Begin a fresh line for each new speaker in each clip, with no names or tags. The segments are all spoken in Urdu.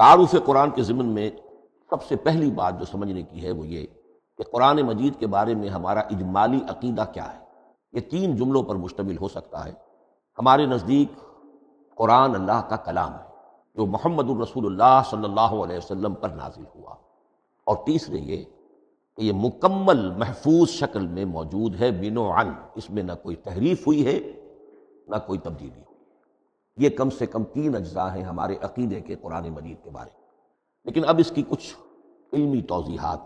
تعارف قرآن کے ضمن میں سب سے پہلی بات جو سمجھنے کی ہے وہ یہ کہ قرآن مجید کے بارے میں ہمارا اجمالی عقیدہ کیا ہے؟ یہ تین جملوں پر مشتمل ہو سکتا ہے۔ ہمارے نزدیک قرآن اللہ کا کلام ہے، جو محمد الرسول اللہ صلی اللہ علیہ وسلم پر نازل ہوا۔ اور تیسرے یہ کہ یہ مکمل محفوظ شکل میں موجود ہے بین و عن اس میں نہ کوئی تحریف ہوئی ہے، نہ کوئی تبدیلی۔ ہوئی یہ کم سے کم تین اجزاء ہیں ہمارے عقیدے کے قرآن مجید کے بارے۔ لیکن اب اس کی کچھ علمی توضیحات۔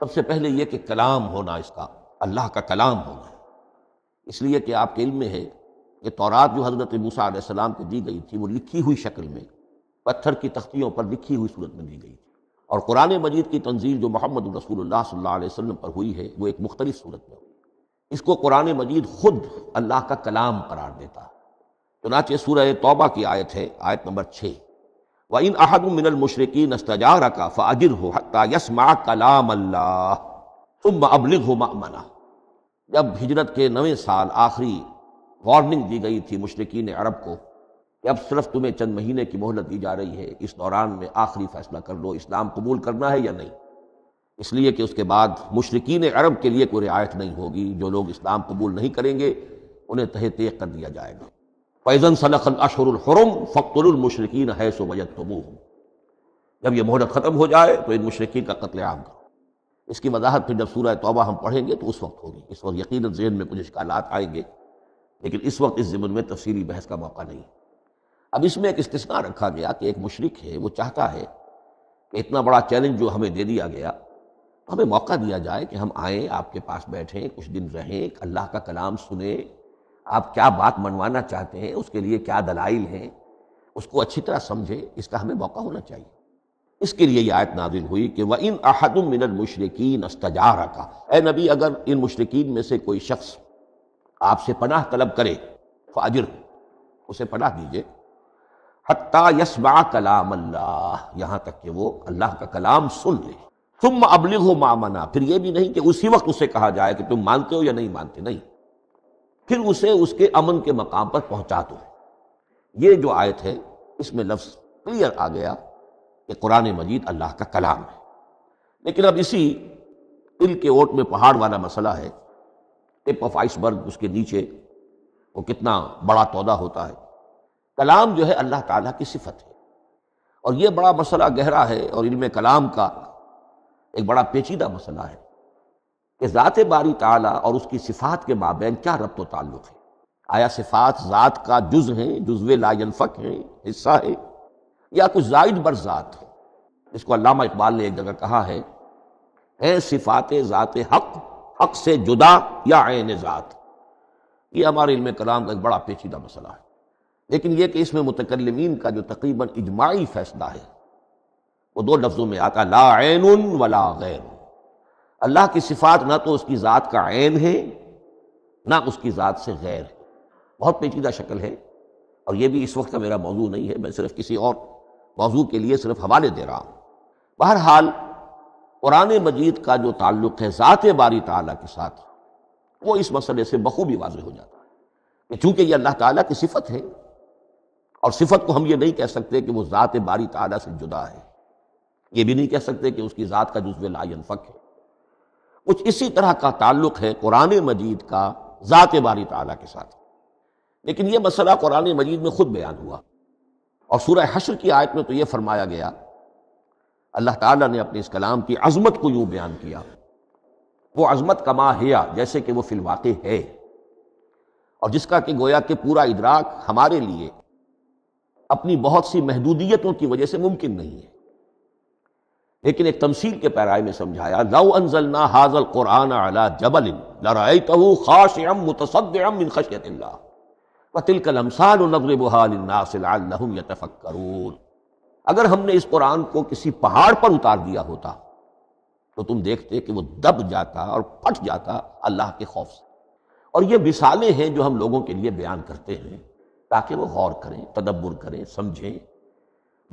سب سے پہلے یہ کہ کلام ہونا اس کا، اللہ کا کلام ہونا۔ ہے اس لیے کہ آپ کے علم میں ہے کہ تورات جو حضرت موسیٰ علیہ السلام کو دی گئی تھی، وہ لکھی ہوئی شکل میں، پتھر کی تختیوں پر لکھی ہوئی صورت میں دی گئی تھی۔ اور قرآن مجید کی تنظیم جو محمد رسول اللہ صلی اللہ علیہ وسلم پر ہوئی ہے، وہ ایک مختلف صورت میں ہوئی۔ اس کو قرآن مجید خود اللہ کا کلام قرار دیتا۔ ہے چنانچہ سورہ توبہ کی آیت ہے، آیت نمبر چھ۔ وَإِنْ أَحَدٌ مِّنَ الْمُشْرِكِينَ اسْتَجَارَكَ فَأَجِرْهُ حَتَّى يَسْمَعَ كَلَامَ اللَّهِ ثُمَّ أَبْلِغْهُ مَأْمَنَهُ۔ جب ہجرت کے نویں سال آخری وارننگ دی گئی تھی مشرقین عرب کو کہ اب صرف تمہیں چند مہینے کی مہلت دی جا رہی ہے، اس دوران میں آخری فیصلہ کر لو، اسلام قبول کرنا ہے یا نہیں؟ اس لیے کہ اس کے بعد مشرقین عرب کے لیے کوئی رعایت نہیں ہوگی، جو لوگ اسلام قبول نہیں کریں گے، انہیں تہ تیغ کر دیا جائے گا۔ فیضن صلاح الاشر الحرم فخر المشرقین ہے سو جب یہ مہلت ختم ہو جائے تو ان مشرقین کا قتل عام کرو. اس کی وضاحت پھر جب سورہ توبہ ہم پڑھیں گے تو اس وقت ہوگی. اس وقت یقیناً ذہن میں کچھ اشکالات آئیں گے، لیکن اس وقت اس ضمن میں تفصیلی بحث کا موقع نہیں اب اس میں ایک استثناء رکھا گیا کہ ایک مشرق ہے، وہ چاہتا ہے کہ اتنا بڑا چیلنج جو ہمیں دے دیا گیا ہمیں موقع دیا جائے کہ ہم آئیں، آپ کے پاس بیٹھیں، کچھ دن رہیں اللہ کا کلام سنیں آپ کیا بات منوانا چاہتے ہیں؟ اس کے لیے کیا دلائل ہیں؟ اس کو اچھی طرح سمجھیں، اس کا ہمیں موقع ہونا چاہیے۔ اس کے لیے یہ آیت نازل ہوئی کہ وہ ان احد من المشرقین استجارہ کا اے نبی، اگر ان مشرقین میں سے کوئی شخص آپ سے پناہ طلب کرے، فاجر، اسے پناہ دیجیے۔ حتیٰ یسمع کلام اللہ یہاں تک کہ وہ اللہ کا کلام سن لے۔ ثم ابلغ ما منا۔ پھر یہ بھی نہیں کہ اسی وقت اسے کہا جائے کہ تم مانتے ہو یا نہیں مانتے۔ نہیں۔ پھر اسے اس کے امن کے مقام پر پہنچا دو۔ یہ جو آیت ہے، اس میں لفظ کلیئر آ گیا کہ قرآن مجید اللہ کا کلام ہے۔ لیکن اب اسی دل کے اوٹ میں پہاڑ والا مسئلہ ہے۔ ٹپ آف آئس برگ اس کے نیچے وہ کتنا بڑا تودا ہوتا ہے۔ کلام جو ہے اللہ تعالیٰ کی صفت ہے۔ اور یہ بڑا مسئلہ گہرا ہے اور علم کلام کا ایک بڑا پیچیدہ مسئلہ ہے۔ کہ ذات باری تعالیٰ اور اس کی صفات کے مابین کیا ربط و تعلق ہے؟ آیا صفات ذات کا جز ہیں، جزو لا ينفق ہیں، حصہ ہے یا کچھ زائد بر ذات ہے اس کو علامہ اقبال نے ایک جگہ کہا ہے، اے صفات ذات حق حق سے جدا یا عین ذات؟ یہ ہمارے علم کلام کا ایک بڑا پیچیدہ مسئلہ ہے۔ لیکن یہ کہ اس میں متکلمین کا جو تقریباً اجماعی فیصلہ ہے، وہ دو لفظوں میں آتا لا عین ولا غیر۔ اللہ کی صفات نہ تو اس کی ذات کا عین ہے، نہ اس کی ذات سے غیر ہے۔ بہت پیچیدہ شکل ہے۔ اور یہ بھی اس وقت کا میرا موضوع نہیں ہے، میں صرف کسی اور موضوع کے لیے صرف حوالے دے رہا ہوں۔ بہرحال، قرآن مجید کا جو تعلق ہے ذات باری تعالیٰ کے ساتھ، وہ اس مسئلے سے بخوبی واضح ہو جاتا ہے کہ چونکہ یہ اللہ تعالیٰ کی صفت ہے، اور صفت کو ہم یہ نہیں کہہ سکتے کہ وہ ذات باری تعالیٰ سے جدا ہے۔ یہ بھی نہیں کہہ سکتے کہ اس کی ذات کا جزو لا ينفق ہے۔ کچھ اسی طرح کا تعلق ہے قرآن مجید کا ذات باری تعالیٰ کے ساتھ۔ لیکن یہ مسئلہ قرآن مجید میں خود بیان ہوا۔ اور سورہ حشر کی آیت میں تو یہ فرمایا گیا، اللہ تعالیٰ نے اپنے اس کلام کی عظمت کو یوں بیان کیا۔ وہ عظمت کما ہیا، جیسے کہ وہ فی الواقع ہے۔ اور جس کا کہ گویا کہ پورا ادراک ہمارے لیے اپنی بہت سی محدودیتوں کی وجہ سے ممکن نہیں ہے۔ لیکن ایک تمثیل کے پیرائے میں سمجھایا، لو انزلنا هذا القرآن على جبل لرأيته خاشعا متصدعا من خشية الله وتلك الامثال نضربها للناس لعلهم يتفكرون اگر ہم نے اس قرآن کو کسی پہاڑ پر اتار دیا ہوتا، تو تم دیکھتے کہ وہ دب جاتا اور پھٹ جاتا اللہ کے خوف سے. اور یہ مثالیں ہیں جو ہم لوگوں کے لیے بیان کرتے ہیں تاکہ وہ غور کریں، تدبر کریں، سمجھیں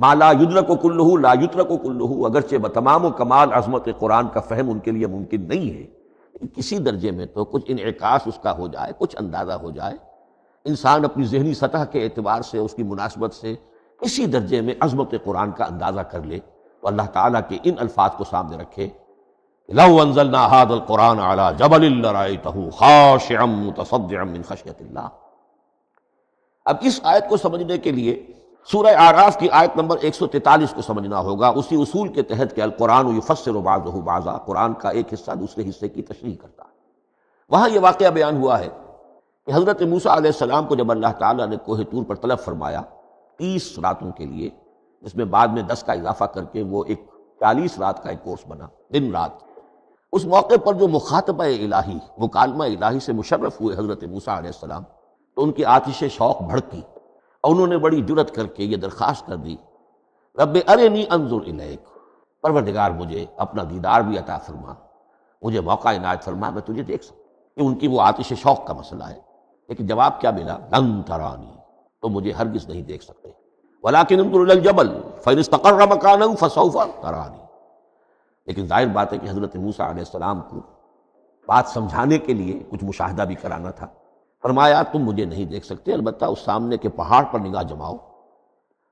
مالا یدر کو کلو لا یدر کو کلو اگرچہ بتمام و کمال عظمت قرآن کا فہم ان کے لیے ممکن نہیں ہے، کسی درجے میں تو کچھ انعکاس اس کا ہو جائے، کچھ اندازہ ہو جائے۔ انسان اپنی ذہنی سطح کے اعتبار سے، اس کی مناسبت سے اسی درجے میں عظمت قرآن کا اندازہ کر لے تو اللہ تعالیٰ کے ان الفاظ کو سامنے رکھے۔ لو انزلنا هذا القرآن على جبل لرأيته خاشعا متصدعا من خشية الله۔ اب اس آیت کو سمجھنے کے لیے سورہ آراف کی آیت نمبر 143 کو سمجھنا ہوگا۔ اسی اصول کے تحت کہ القرآن یفسر بعضه بعضا۔ قرآن کا ایک حصہ دوسرے حصے کی تشریح کرتا ہے۔ وہاں یہ واقعہ بیان ہوا ہے کہ حضرت موسیٰ علیہ السلام کو جب اللہ تعالیٰ نے کوہ طور پر طلب فرمایا تیس راتوں کے لیے، جس میں بعد میں دس کا اضافہ کر کے وہ ایک چالیس رات کا ایک کورس بنا، دن رات۔ اس موقع پر جو مخاطبہ الہی، مکالمہ الہی سے مشرف ہوئے حضرت موسیٰ علیہ السلام، تو ان کی آتش شوق بھڑکی۔ اور انہوں نے بڑی جرت کر کے یہ درخواست کر دی، رب ارنی انظر الیک، پروردگار مجھے اپنا دیدار بھی عطا فرما۔ مجھے موقع عنایت فرما، میں تجھے دیکھ سکوں کہ ان کی وہ آتش شوق کا مسئلہ ہے۔ لیکن جواب کیا ملا؟ لن ترانی، تو مجھے ہرگز نہیں دیکھ سکتے۔ ولیکن انظر الجبل، فإن استقر مکانه فسوف ترانی لیکن ظاہر بات ہے کہ حضرت موسیٰ علیہ السلام کو بات سمجھانے کے لیے کچھ مشاہدہ بھی کرانا تھا۔ فرمایا، تم مجھے نہیں دیکھ سکتے، البتہ اس سامنے کے پہاڑ پر نگاہ جماؤ۔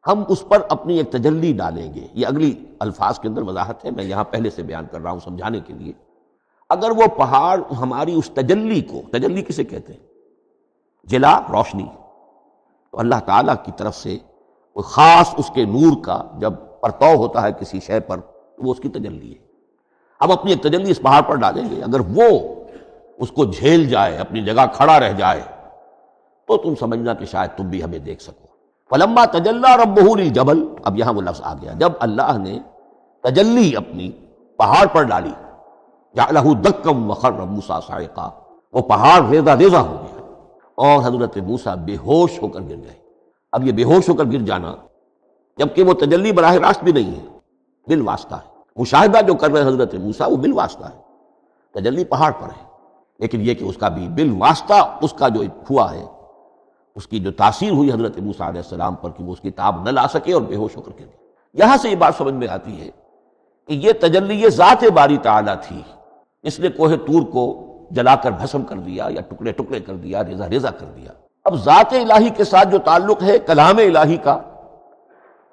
ہم اس پر اپنی ایک تجلی ڈالیں گے۔ یہ اگلی الفاظ کے اندر وضاحت ہے، میں یہاں پہلے سے بیان کر رہا ہوں سمجھانے کے لیے۔ اگر وہ پہاڑ ہماری اس تجلی کو، تجلی کسے کہتے ہیں؟ جلا، روشنی۔ تو اللہ تعالیٰ کی طرف سے کوئی خاص اس کے نور کا جب پرتو ہوتا ہے کسی شے پر، تو وہ اس کی تجلی ہے۔ ہم اپنی ایک تجلی اس پہاڑ پر ڈالیں گے۔ اگر وہ اس کو جھیل جائے، اپنی جگہ کھڑا رہ جائے، تو تم سمجھنا کہ شاید تم بھی ہمیں دیکھ سکو۔ فلما تجلّہ رب جبل اب یہاں وہ لفظ آ گیا۔ جب اللہ نے تجلی اپنی پہاڑ پر ڈالی دکم وخر موسا سائقہ وہ پہاڑ ریزا ریزا ہو گیا اور حضرت موسا بے ہوش ہو کر گر گئے۔ اب یہ بے ہوش ہو کر گر جانا، جبکہ وہ تجلی براہ راست بھی نہیں ہے بل واسطہ ہے۔ مشاہدہ جو کر رہے حضرت موسا وہ بل واسطہ ہے۔ تجلی پہاڑ پر ہے۔ لیکن یہ کہ اس کا بھی بل واسطہ اس کا جو ہوا ہے، اس کی جو تاثیر ہوئی حضرت موسا علیہ السلام پر کہ وہ اس کی تاب نہ لا سکے اور بے ہوش ہو کر کے یہاں سے یہ بات سمجھ میں آتی ہے کہ یہ تجلی یہ ذات باری تعالیٰ تھی۔ اس نے کوہ تور کو جلا کر بھسم کر دیا یا ٹکڑے ٹکڑے کر دیا ریزا ریزا کر دیا۔ اب ذات الہی کے ساتھ جو تعلق ہے، کلام الہی کا،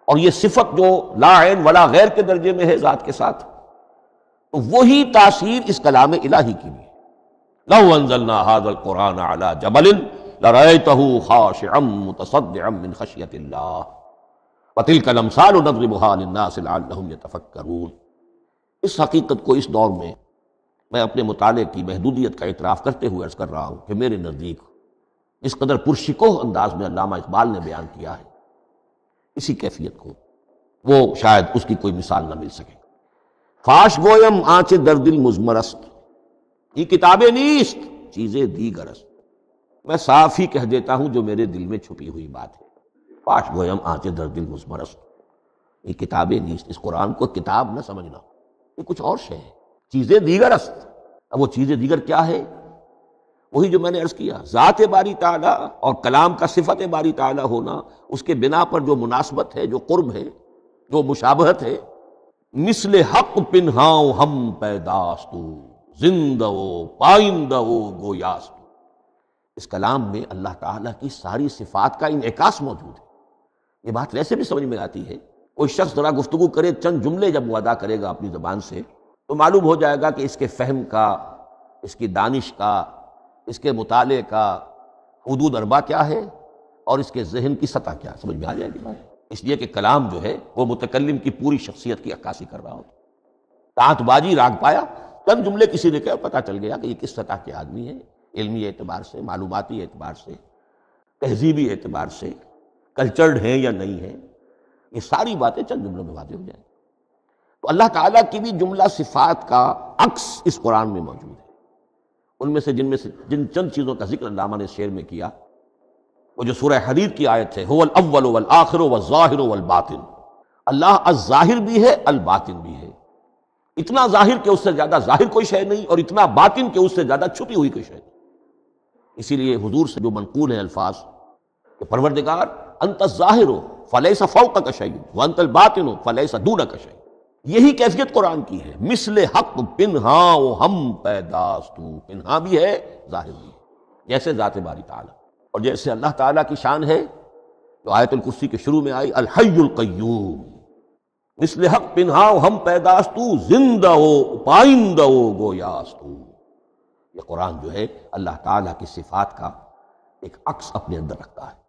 اور یہ صفت جو لا عین ولا غیر کے درجے میں ہے ذات کے ساتھ، تو وہی تاثیر اس کلام الہی کی بھی لو انزلنا هذا القرآن على جبل لرأيته خاشعا متصدعا من خشية الله. وتلك الامثال نضربها للناس لعلهم يتفكرون. اس حقیقت کو اس دور میں میں اپنے مطالعے کی محدودیت کا اعتراف کرتے ہوئے عرض کر رہا ہوں کہ میرے نزدیک اس قدر پرشکوہ انداز میں علامہ اقبال نے بیان کیا ہے. اسی کیفیت کو وہ شاید اس کی کوئی مثال نہ مل سکے. فاش گویم آنچ در دل مزمرست. یہ کتابیں نیست، چیزیں دیگرست میں صاف ہی کہہ دیتا ہوں جو میرے دل میں چھپی ہوئی بات ہے۔ فاش گویم آنچ در دل مزمرست یہ کتابیں نیست، اس قرآن کو کتاب نہ سمجھنا۔ یہ کچھ اور شے ہے چیزیں دیگر است۔ اب وہ چیزیں دیگر کیا ہے وہی جو میں نے عرض کیا، ذات باری تعالیٰ اور کلام کا صفت باری تعالیٰ ہونا، اس کے بنا پر جو مناسبت ہے، جو قرب ہے، جو مشابہت ہے، مثل حق پنہاؤ ہم پیداستو زندہ پائندہ گویاستو اس کلام میں اللہ تعالیٰ کی ساری صفات کا انعکاس موجود ہے۔ یہ بات ویسے بھی سمجھ میں آتی ہے۔ کوئی شخص ذرا گفتگو کرے، چند جملے جب وہ ادا کرے گا اپنی زبان سے، تو معلوم ہو جائے گا کہ اس کے فہم کا، اس کی دانش کا، اس کے مطالعے کا حدود اربا کیا ہے اور اس کے ذہن کی سطح کیا سمجھ میں آ جائے گی اس لیے کہ کلام جو ہے، وہ متکلم کی پوری شخصیت کی عکاسی کر رہا ہوتا تانت بازی راگ پایا چند جملے کسی نے کہا، پتا چل گیا کہ یہ کس سطح کے آدمی ہے علمی اعتبار سے، معلوماتی اعتبار سے، تہذیبی اعتبار سے کلچرڈ ہیں یا نہیں ہیں، یہ ساری باتیں چند جملوں میں واضح ہو جائیں۔ تو اللہ تعالیٰ کی بھی جملہ صفات کا عکس اس قرآن میں موجود ہے۔ ان میں سے جن میں سے، جن چند چیزوں کا ذکر علامہ نے شعر میں کیا، وہ جو سورہ حدید کی آیت ہے، هو الاول والآخر والظاہر والباطن۔ اللہ الظاہر بھی ہے، الباطن بھی ہے۔ اتنا ظاہر کہ اس سے زیادہ ظاہر کوئی شے نہیں اور اتنا باطن کہ اس سے زیادہ چھپی ہوئی کوئی شے نہیں۔ اسی لیے حضور سے جو منقول ہیں الفاظ کہ پروردگار، انت الظاہر ہو فلیس فوق کا شعی وانت الباطن ہو فلیس دون کا شعی یہی کیفیت قرآن کی ہے۔ مثل حق پنہا و ہم پیداستو پنہا بھی ہے، ظاہر بھی ہے۔ جیسے ذات باری تعالیٰ۔ اور جیسے اللہ تعالیٰ کی شان ہے تو آیت الکرسی کے شروع میں آئی، الحی القیوم۔ مثل حق پنہاؤ ہم پیداستو زندہ ہو، پائندہ ہو گویاستو یہ قرآن جو ہے اللہ تعالیٰ کی صفات کا ایک عکس اپنے اندر رکھتا ہے۔